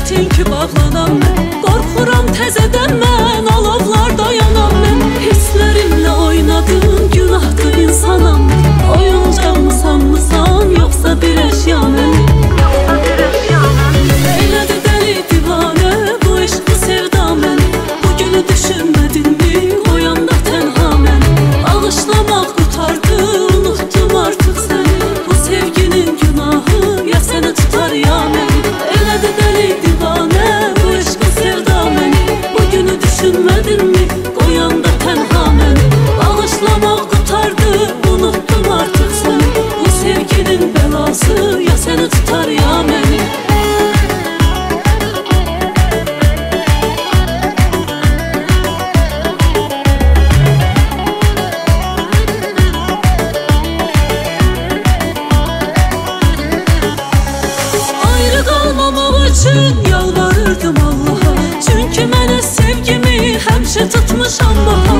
də sevə biləm Çətin ki bağlanam mən Yaşamaq üçün yalvarırdım Allaha. Çünki mənə sevgimi həmişə tutmuşam bahar